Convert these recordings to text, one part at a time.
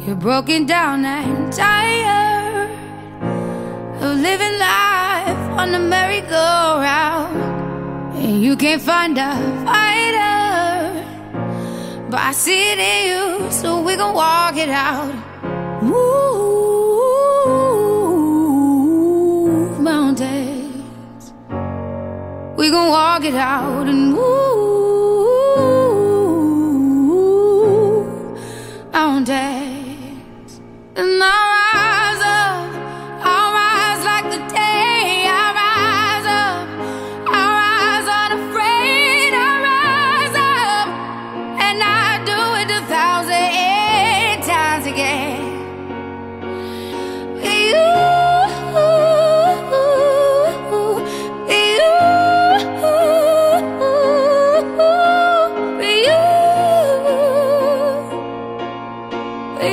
You're broken down and tired of living life on the merry-go-round, and you can't find a fighter. But I see it in you, so we gon' walk it out. Move mountains. We gon' walk it out and move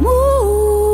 Move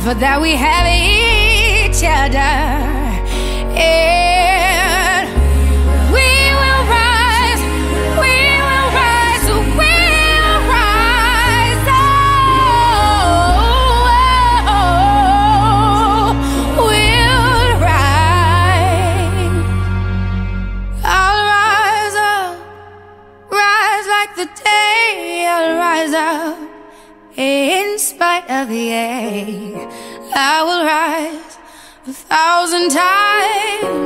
for that we have each other, and we will rise, we will rise, we'll rise, oh, oh, oh, we'll rise. I'll rise up, rise like the day. I'll rise up in spite of the air. I will rise a thousand times